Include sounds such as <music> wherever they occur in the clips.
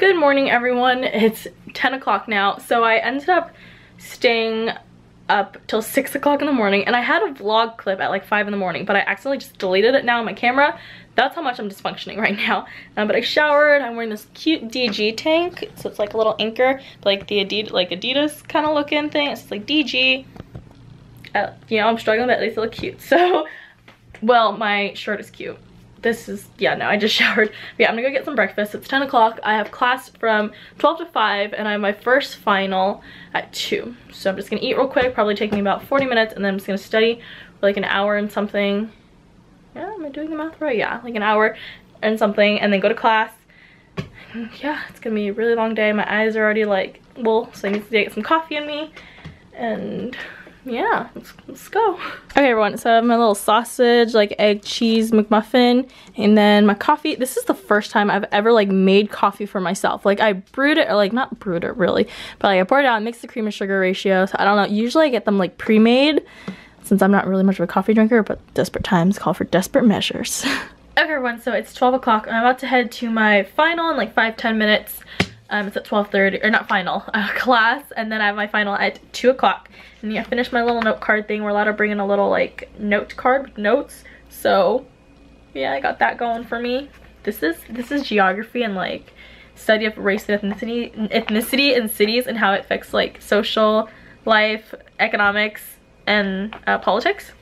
Good morning everyone. It's 10 o'clock now. So I ended up staying up till 6 o'clock in the morning and I had a vlog clip at like 5 in the morning but I accidentally just deleted it now on my camera. That's how much I'm dysfunctioning right now. Um, but I showered, I'm wearing this cute DG tank. So it's like a little anchor, like the Adidas, like Adidas kind of looking thing. It's like DG. Uh, you know, I'm struggling but at least it look cute. <laughs> So, well, my shirt is cute this is, yeah, no, I just <laughs> showered. But yeah, I'm gonna go get some breakfast. It's 10 o'clock. I have class from 12 to 5 and I have my first final at 2. So I'm just gonna eat real quick, probably take me about 40 minutes and then I'm just gonna study for like an hour and something. Yeah, am I doing the math right? Yeah, like an hour and something and then go to class. <sighs> yeah, it's gonna be a really long day. My eyes are already like, well, so I need to get some coffee in me and yeah, let's, let's go. Okay, everyone, so I have my little sausage, like egg cheese McMuffin, and then my coffee. This is the first time I've ever like made coffee for myself. Like I brewed it, or like not brewed it really, but like I poured it out, and mixed the cream and sugar ratio. So I don't know, usually I get them like pre-made since I'm not really much of a coffee drinker, but desperate times call for desperate measures. <laughs> okay, everyone, so it's 12 o'clock. I'm about to head to my final in like five ten minutes. Um, it's at 12.30, or not final, <laughs> uh, class, and then I have my final at 2 o'clock. And yeah, I finished my little note card thing. We're allowed to bring in a little like note card with notes. So yeah, I got that going for me. This is this is geography and like study of race and ethnicity ethnicity in cities and how it affects like social life, economics, and uh, politics.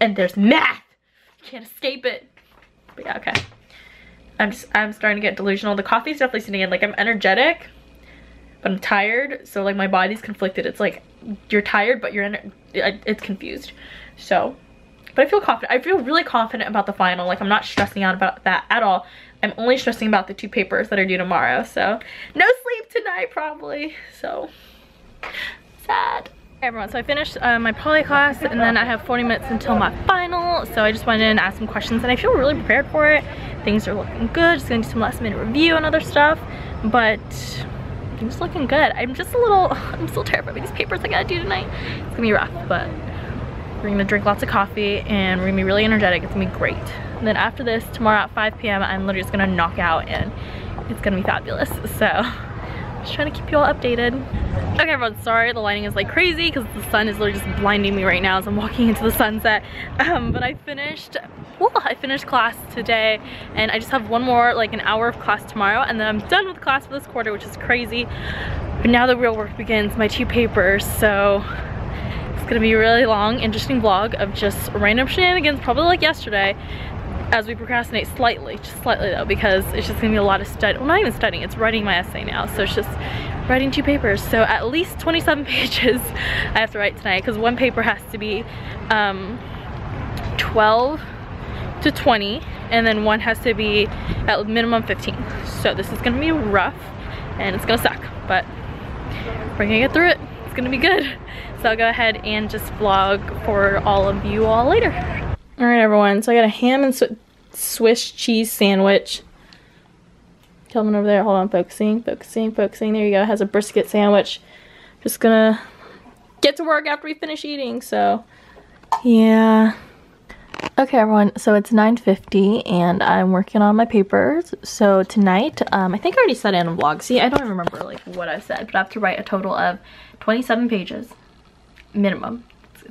And there's math. You Can't escape it. But yeah, okay. I'm just I'm starting to get delusional. The coffee's definitely sitting in. Like I'm energetic, but I'm tired. So like my body's conflicted. It's like you're tired, but you're in it's confused. So, but I feel confident. I feel really confident about the final. Like I'm not stressing out about that at all. I'm only stressing about the two papers that are due tomorrow. So no sleep tonight probably. So sad. Hey everyone, so I finished uh, my poly class and then I have 40 minutes until my final. So I just went in and asked some questions and I feel really prepared for it. Things are looking good. Just gonna do some last minute review and other stuff. But it's looking good. I'm just a little, <sighs> I'm still terrified by these papers I gotta do tonight. It's gonna be rough, but we're gonna drink lots of coffee and we're gonna be really energetic. It's gonna be great. And then after this, tomorrow at 5 p.m., I'm literally just gonna knock out and it's gonna be fabulous. So just trying to keep you all updated. Okay everyone, sorry the lighting is like crazy because the sun is literally just blinding me right now as I'm walking into the sunset. Um, but I finished, well, I finished class today and I just have one more, like an hour of class tomorrow and then I'm done with class for this quarter, which is crazy. But now the real work begins, my two papers, so it's gonna be a really long, interesting vlog of just random shenanigans, probably like yesterday as we procrastinate slightly, just slightly though, because it's just gonna be a lot of study. Well, not even studying, it's writing my essay now. So it's just writing two papers. So at least 27 <laughs> pages I have to write tonight because one paper has to be um, 12 to 20 and then one has to be at minimum 15. So this is gonna be rough and it's gonna suck, but we're gonna get through it. It's gonna be good. So I'll go ahead and just vlog for all of you all later. All right, everyone. So I got a ham and Swiss cheese sandwich. Kelvin over there. Hold on. Focusing, focusing, focusing. There you go. It has a brisket sandwich. Just gonna get to work after we finish eating. So, yeah. Okay, everyone. So it's 9.50 and I'm working on my papers. So tonight, um, I think I already said in a vlog. See, I don't remember like what I said, but I have to write a total of 27 pages minimum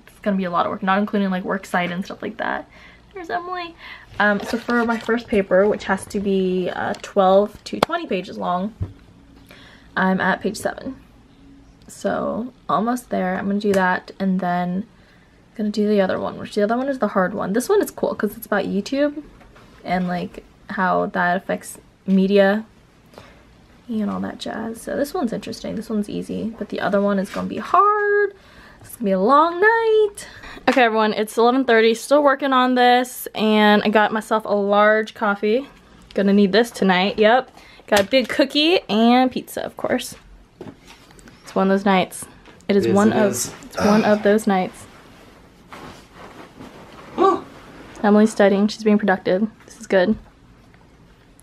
it's gonna be a lot of work, not including like works cited and stuff like that. There's Emily. Um, so for my first paper, which has to be uh, 12 to 20 pages long, I'm at page 7. So almost there. I'm gonna do that and then I'm gonna do the other one, which the other one is the hard one. This one is cool because it's about YouTube and like how that affects media and all that jazz. So this one's interesting. This one's easy, but the other one is gonna be hard. It's gonna be a long night. Okay, everyone, it's 11.30, still working on this, and I got myself a large coffee. Gonna need this tonight, yep. Got a big cookie and pizza, of course. It's one of those nights. It is, it is one of is. it's one of those nights. <gasps> Emily's studying, she's being productive. This is good.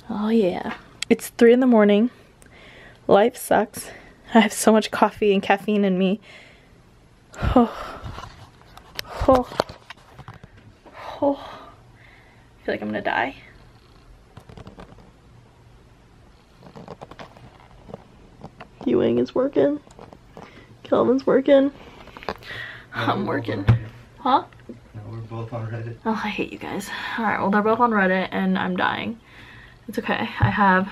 Oh yeah. It's three in the morning. Life sucks. I have so much coffee and caffeine in me Oh. Oh. Oh. I feel like I'm gonna die. Ewing is working. Kelvin's working. I'm working. Huh? We're both on Reddit. Oh, I hate you guys. Alright, well they're both on Reddit and I'm dying. It's okay. I have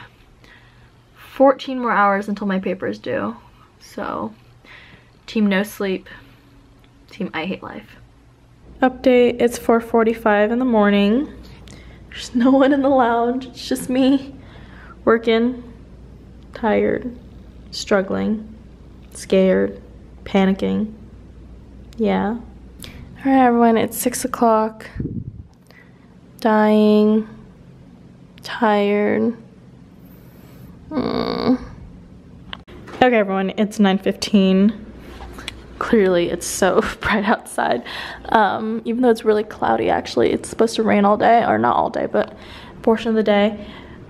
14 more hours until my paper is due. So, team no sleep, team I hate life. Update, it's 4.45 in the morning. There's no one in the lounge, it's just me working, tired, struggling, scared, panicking. Yeah. All right, everyone, it's six o'clock. Dying, tired. Mm. Okay, everyone, it's 9.15. Clearly, it's so <laughs> bright outside. Um, even though it's really cloudy, actually. It's supposed to rain all day, or not all day, but portion of the day.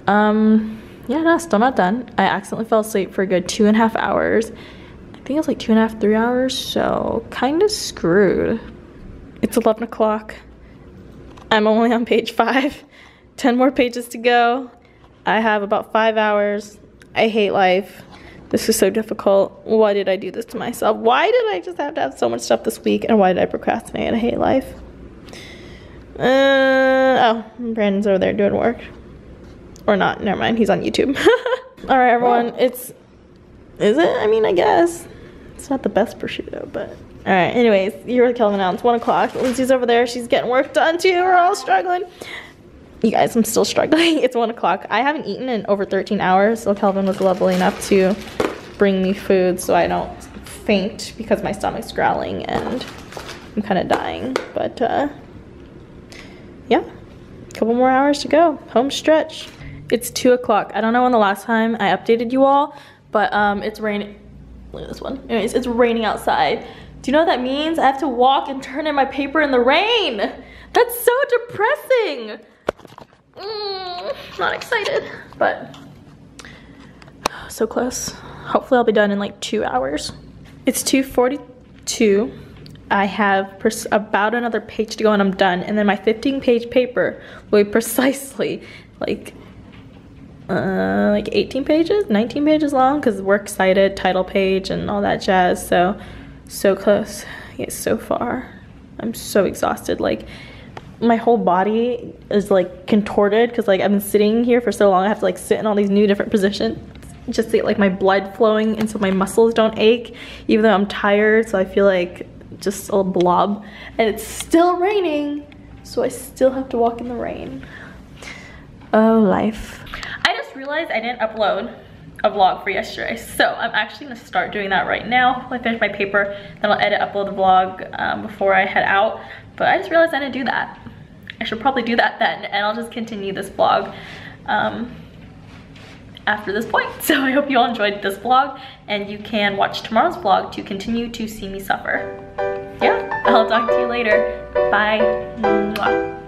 Um, yeah, no, still not done. I accidentally fell asleep for a good two and a half hours. I think it was like two and a half, three hours, so kind of screwed. It's 11 o'clock. I'm only on page five. <laughs> 10 more pages to go. I have about five hours. I hate life. This is so difficult. Why did I do this to myself? Why did I just have to have so much stuff this week? And why did I procrastinate? I hate life. Uh, oh, Brandon's over there doing work. Or not, never mind, he's on YouTube. <laughs> All right, everyone, it's, is it? I mean, I guess. It's not the best prosciutto, but. All right, anyways, you're with Kelvin now, it's one o'clock. Lindsay's over there, she's getting work done too, we're all struggling. You guys, I'm still struggling. <laughs> It's one o'clock. I haven't eaten in over 13 hours, so Kelvin was lovely enough to bring me food so I don't faint because my stomach's growling and I'm kind of dying. But uh, yeah, a couple more hours to go. Home stretch. It's two o'clock. I don't know when the last time I updated you all, but um, it's raining. Look at this one. Anyways, it's raining outside. Do you know what that means? I have to walk and turn in my paper in the rain. That's so depressing. Mm, not excited, but so close. Hopefully I'll be done in like two hours. It's 2.42. I have about another page to go and I'm done. And then my 15 page paper will be <laughs> precisely like uh, like 18 pages, 19 pages long because we're title page and all that jazz. So, so close, yet so far. I'm so exhausted. Like, my whole body is like contorted because like I've been sitting here for so long. I have to like sit in all these new different positions just to get like my blood flowing and so my muscles don't ache even though I'm tired. So I feel like just a blob and it's still raining. So I still have to walk in the rain. Oh, life. I just realized I didn't upload a vlog for yesterday. So I'm actually gonna start doing that right now. I finish my paper, then I'll edit, upload the vlog um, before I head out. But I just realized I didn't do that. I should probably do that then and I'll just continue this vlog um, after this point. <laughs> So I hope you all enjoyed this vlog and you can watch tomorrow's vlog to continue to see me suffer. Yeah, I'll talk to you later. Bye. Mwah.